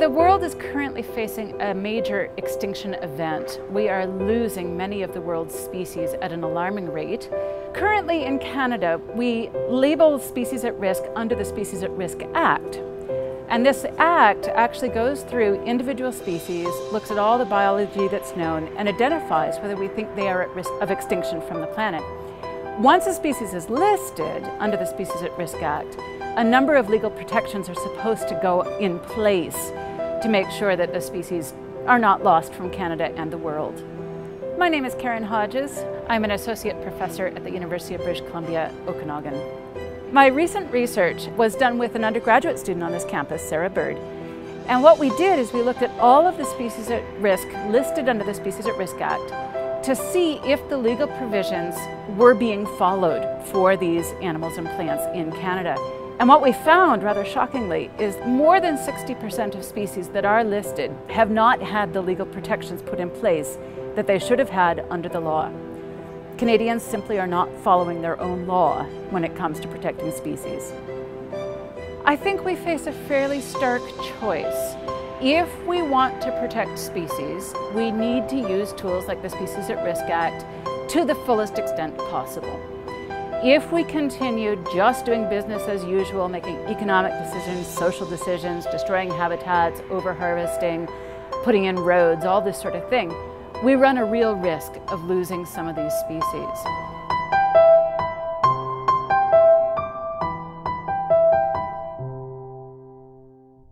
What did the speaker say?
The world is currently facing a major extinction event. We are losing many of the world's species at an alarming rate. Currently in Canada, we label species at risk under the Species at Risk Act. And this act actually goes through individual species, looks at all the biology that's known, and identifies whether we think they are at risk of extinction from the planet. Once a species is listed under the Species at Risk Act, a number of legal protections are supposed to go in place to make sure that the species are not lost from Canada and the world. My name is Karen Hodges. I'm an associate professor at the University of British Columbia, Okanagan. My recent research was done with an undergraduate student on this campus, Sarah Bird. And what we did is we looked at all of the species at risk listed under the Species at Risk Act to see if the legal provisions were being followed for these animals and plants in Canada. And what we found, rather shockingly, is more than 60% of species that are listed have not had the legal protections put in place that they should have had under the law. Canadians simply are not following their own law when it comes to protecting species. I think we face a fairly stark choice. If we want to protect species, we need to use tools like the Species at Risk Act to the fullest extent possible. If we continue just doing business as usual, making economic decisions, social decisions, destroying habitats, overharvesting, putting in roads, all this sort of thing, we run a real risk of losing some of these species.